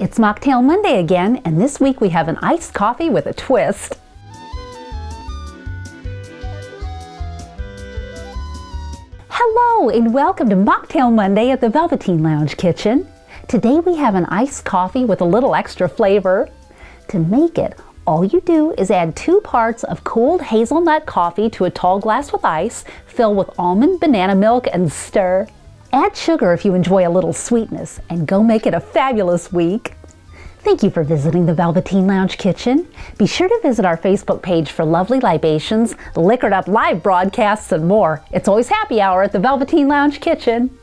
It's Mocktail Monday again, and this week we have an iced coffee with a twist. Hello, and welcome to Mocktail Monday at the Velveteen Lounge Kitchen. Today we have an iced coffee with a little extra flavor. To make it, all you do is add two parts of cooled hazelnut coffee to a tall glass with ice, fill with almond banana milk, and stir. Add sugar if you enjoy a little sweetness, and go make it a fabulous week. Thank you for visiting the Velveteen Lounge Kitchen. Be sure to visit our Facebook page for lovely libations, liquored up live broadcasts, and more. It's always happy hour at the Velveteen Lounge Kitchen.